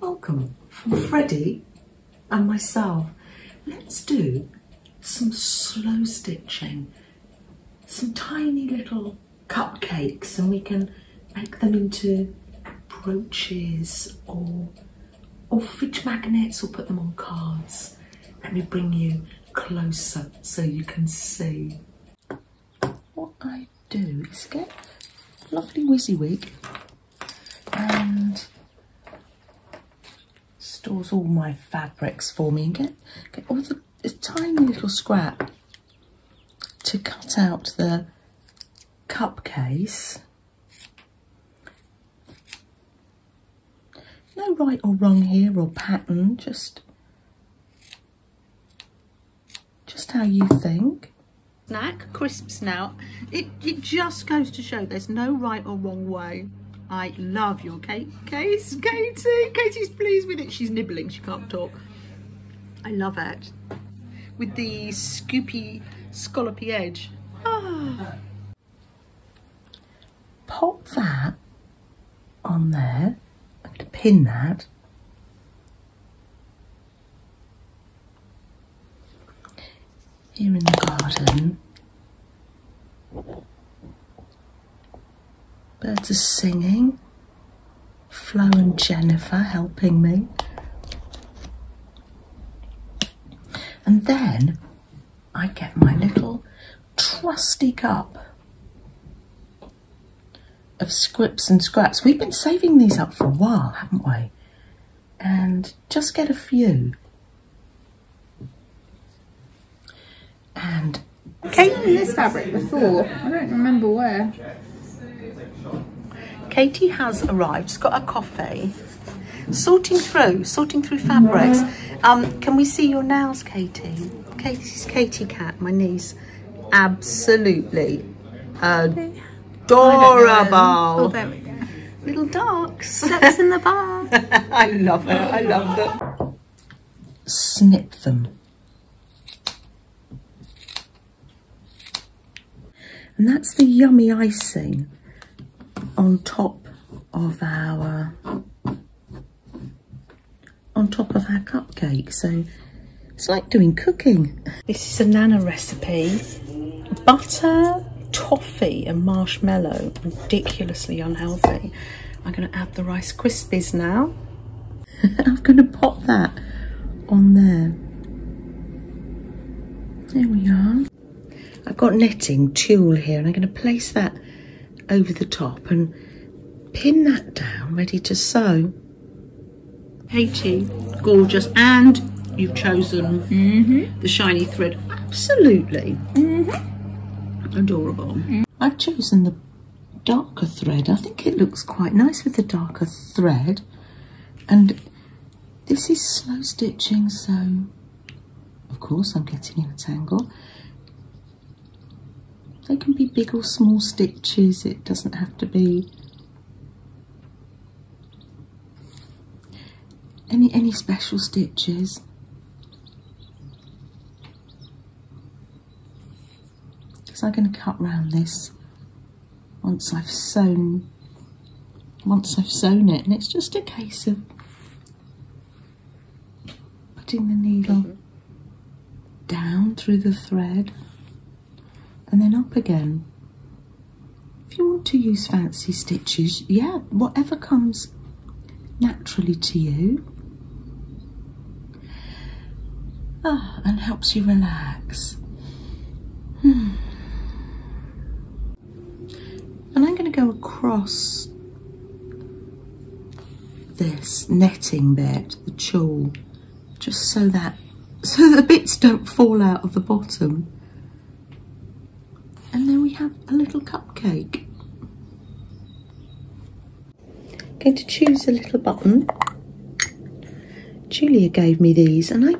Welcome from Freddie and myself. Let's do some slow stitching, some tiny little cupcakes and we can make them into brooches or or fridge magnets or put them on cards. Let me bring you closer so you can see. What I do is get lovely WYSIWYG stores all my fabrics for me and get, get all the a tiny little scrap to cut out the cup case. No right or wrong here or pattern, just just how you think. Snack, crisps now. It, it just goes to show there's no right or wrong way. I love your cake case, Katie. Katie's pleased with it. She's nibbling, she can't talk. I love it. With the scoopy, scallopy edge. Ah. Pop that on there. I'm going to pin that. Here in the garden. Birds are singing. Flo and Jennifer helping me. And then I get my little trusty cup of scripts and scraps. We've been saving these up for a while, haven't we? And just get a few. And Kate in this fabric before. I don't remember where. Katie has arrived. She's got a coffee. Sorting through, sorting through fabrics. Um, can we see your nails, Katie? Katie's Katie Cat, my niece. Absolutely adorable. Oh, there we go. Little ducks. Ducks in the bar. I love it. I love them. Snip them. And that's the yummy icing on top of our on top of our cupcake. So it's like doing cooking. This is a Nana recipe. Butter, toffee and marshmallow. Ridiculously unhealthy. I'm going to add the Rice Krispies now. I'm going to pop that on there. There we are. I've got netting tulle here and I'm going to place that over the top and pin that down ready to sew. Katie, gorgeous and you've chosen Mm -hmm. the shiny thread. Absolutely. Mm -hmm. Adorable. Mm. I've chosen the darker thread. I think it looks quite nice with the darker thread. And this is slow stitching, so of course I'm getting in a tangle. They can be big or small stitches, it doesn't have to be. Any any special stitches. Because I'm going to cut round this once I've sewn once I've sewn it and it's just a case of putting the needle mm-hmm. down through the thread and then up again. If you want to use fancy stitches, yeah, whatever comes naturally to you. Ah, and helps you relax. Hmm. And I'm going to go across this netting bit, the tulle, just so that so the bits don't fall out of the bottom. Have a little cupcake. I'm Going to choose a little button. Julia gave me these and I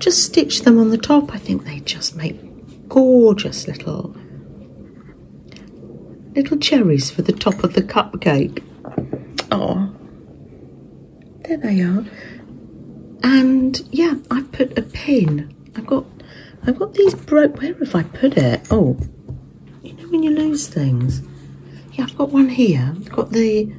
just stitched them on the top. I think they just make gorgeous little little cherries for the top of the cupcake. Oh, there they are. And yeah, I put a pin. I've got I've got these broke. Where have I put it? Oh, when you lose things. Yeah, I've got one here. I've got the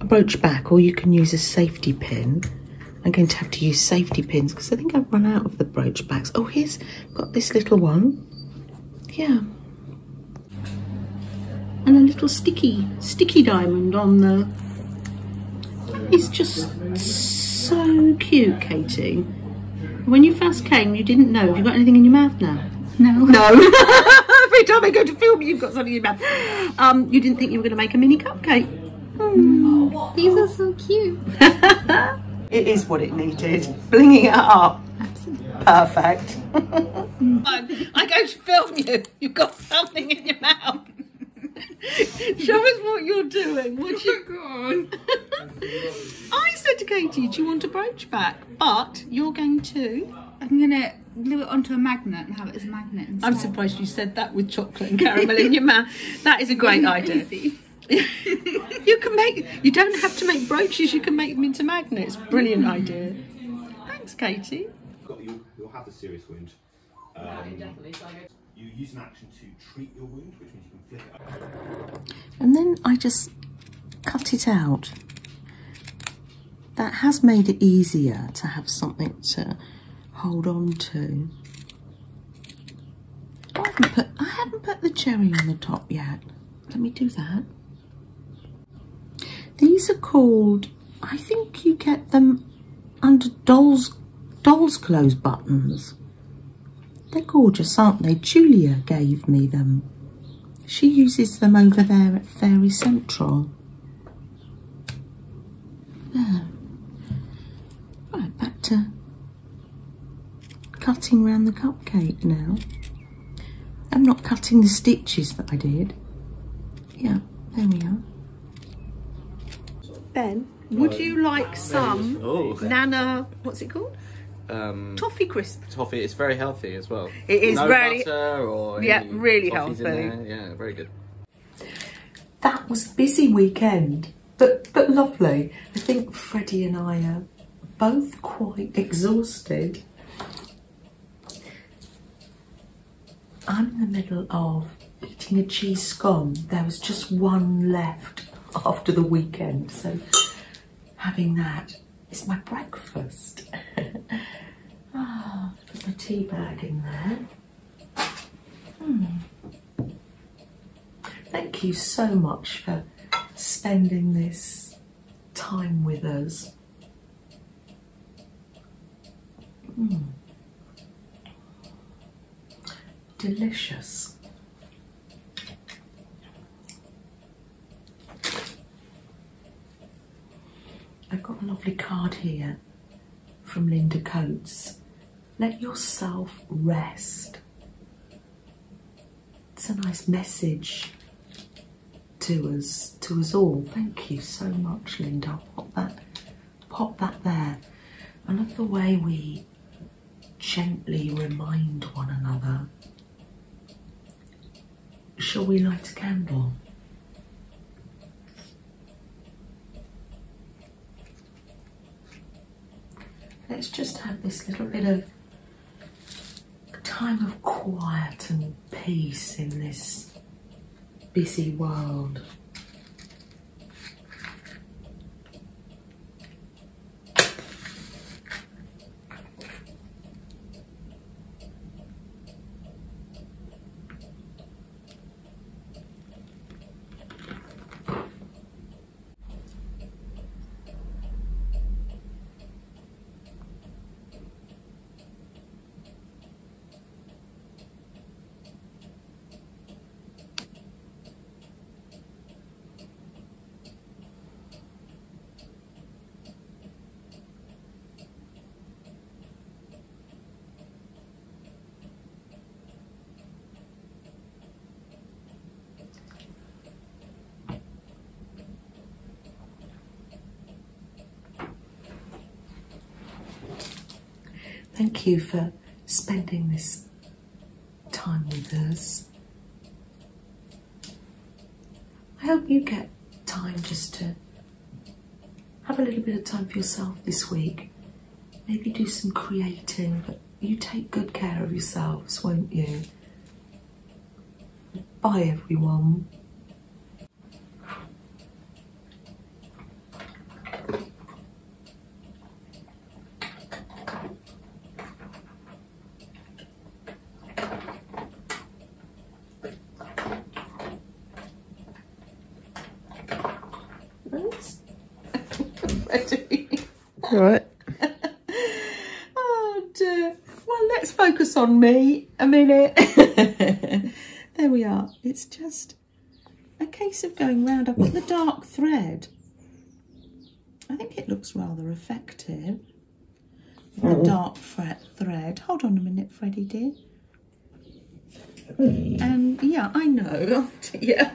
a brooch back or you can use a safety pin. I'm going to have to use safety pins because I think I've run out of the brooch backs. Oh, here's got this little one. Yeah. And a little sticky, sticky diamond on the... It's just so cute, Katie. When you first came, you didn't know. Have you got anything in your mouth now? No. No. Every time I go to film, you've got something in your mouth. Um, you didn't think you were going to make a mini cupcake. These are so cute. It is what it needed. Blinging it up. Perfect. I go to film you. You've got something in your mouth. Show us what you're doing. What you... God. I said to Katie, do you want a brooch back? But you're going to. I'm gonna glue it onto a magnet and have it as a magnet instead. I'm surprised you said that with chocolate and caramel in your mouth. That is a great idea. You can make you don't have to make brooches you can make them into magnets brilliant idea thanks katie got you, you'll have a serious wound. Um, you use an action to treat your wound, which means you can flick it up. and then i just cut it out that has made it easier to have something to hold on to I haven't put I haven't put the cherry on the top yet. Let me do that. These are called I think you get them under dolls dolls clothes buttons. They're gorgeous, aren't they? Julia gave me them. She uses them over there at Fairy Central. There. Right, back to cutting round the cupcake now. I'm not cutting the stitches that I did. Yeah, there we are. Ben, would you like some Oh. Nana, what's it called? Um, Toffee crisp. toffee. It's very healthy as well. It is no very- butter or Yeah, any really toffees in healthy. there. Yeah, very good. That was a busy weekend, but but lovely. I think Freddie and I are both quite exhausted. I'm in the middle of eating a cheese scone. There was just one left after the weekend, so having that is my breakfast. ah, put my tea bag in there. Thank you so much for spending this time with us. Mm. Delicious. I've got a lovely card here from Linda Coates. Let yourself rest. It's a nice message to us, to us all. Thank you so much, Linda. I'll pop that, pop that there. I love the way we gently remind one another. Shall we light a candle? Let's just have this little bit of time of quiet and peace in this busy world. Thank you for spending this time with us. I hope you get time just to have a little bit of time for yourself this week. Maybe do some creating, but you take good care of yourselves, won't you? Bye, everyone. Right. oh dear. Well, let's focus on me a minute. there we are. It's just a case of going round. I've got the dark thread. I think it looks rather effective. With the oh. dark fret thread. Hold on a minute, Freddie dear. And yeah, I know. yeah.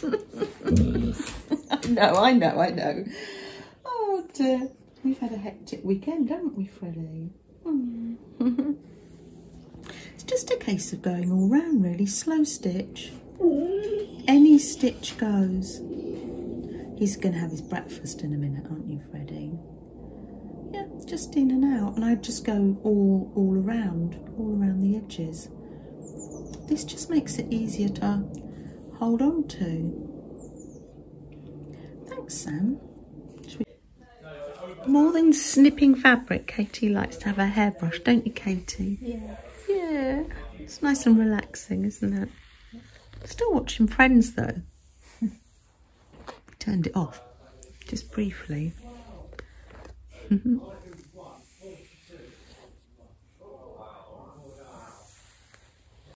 Hmm. I know, I know, I know. Oh dear. We've had a hectic weekend, haven't we, Freddie? Hmm. it's just a case of going all round, really. Slow stitch. Any stitch goes. He's going to have his breakfast in a minute, aren't you, Freddie? Yeah, just in and out. And I just go all, all around, all around the edges. This just makes it easier to hold on to. Sam. More than snipping fabric, Katie likes to have a hairbrush, don't you, Katie? Yeah. Yeah. It's nice and relaxing, isn't it? Still watching Friends though. Turned it off, just briefly.